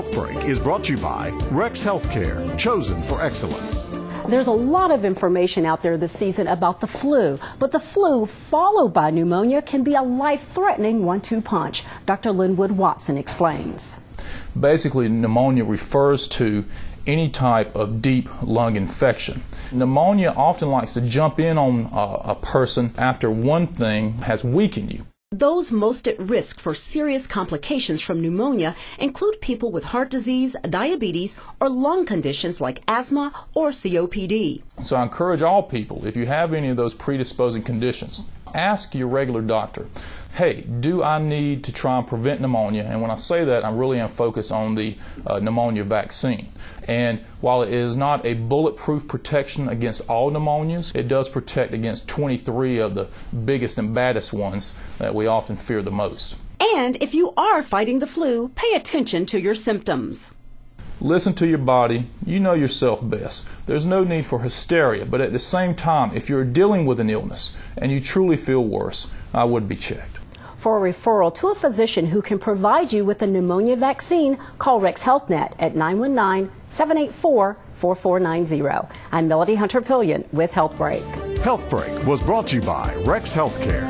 Health Break is brought to you by Rex Healthcare, chosen for excellence. There's a lot of information out there this season about the flu, but the flu followed by pneumonia can be a life-threatening one-two punch. Dr. Linwood Watson explains. Basically, pneumonia refers to any type of deep lung infection. Pneumonia often likes to jump in on a, a person after one thing has weakened you. Those most at risk for serious complications from pneumonia include people with heart disease, diabetes, or lung conditions like asthma or COPD. So I encourage all people, if you have any of those predisposing conditions, ask your regular doctor, hey, do I need to try and prevent pneumonia? And when I say that, I really am focused on the uh, pneumonia vaccine. And while it is not a bulletproof protection against all pneumonias, it does protect against 23 of the biggest and baddest ones that we often fear the most. And if you are fighting the flu, pay attention to your symptoms. Listen to your body. You know yourself best. There's no need for hysteria, but at the same time, if you're dealing with an illness and you truly feel worse, I would be checked. For a referral to a physician who can provide you with a pneumonia vaccine, call Rex HealthNet at 919-784-4490. I'm Melody Hunter Pillion with Health Break. Health Break was brought to you by Rex Healthcare.